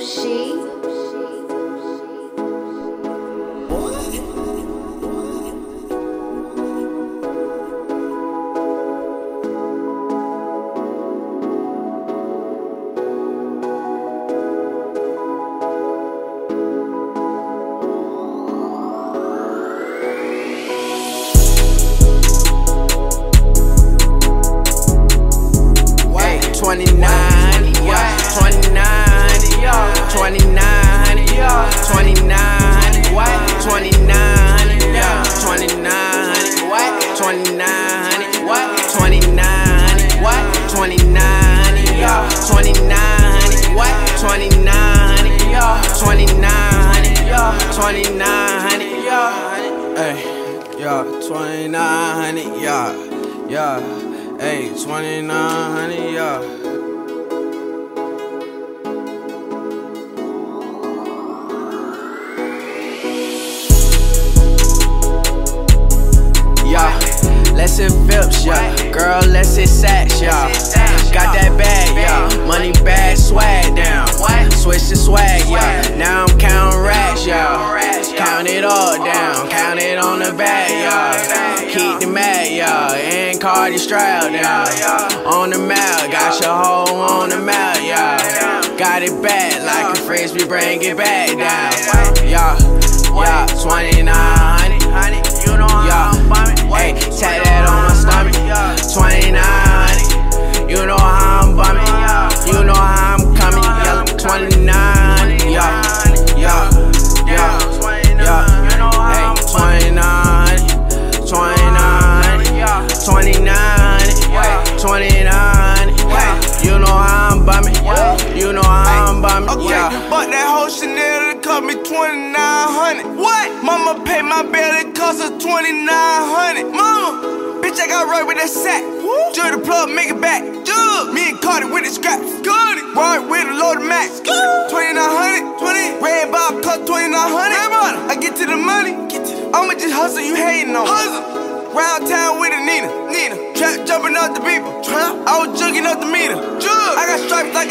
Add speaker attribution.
Speaker 1: She.
Speaker 2: 2900, what? 2900, what? 2900, y'all. 2900, what? 2900, y'all. 2900, y'all. 2900, y'all. Hey, y'all. 2900, y'all. Yeah. Hey, 2900, y'all. Yeah. Girl, let's hit Saks, yeah. Got that bag, yeah. Money bag, swag down. Switch to swag, yeah. Now I'm counting racks, yeah. Count it all down, count it on the bag, yeah. Keep the mag, yeah. And Carti Stroud down. On the mouth, got your hoe on the mouth, yeah. Got it back like a frisbee, bring it back down. Yeah, yeah, 2900.
Speaker 3: Mama paid my bill, it cost her 2900 Mama, bitch, I got right with that sack. Jug the plug, make it back. Jug. Me and Carti with the scraps. It. Ride with a load of max. 2900 20. Red Bob cost 2900 I get to the money. Get to the I'ma just hustle, you hating on. Hustle. Round town with a Nina. Nina. Trap jumping out the people. Trap. I was jugging up the meter. Jug. I got stripes like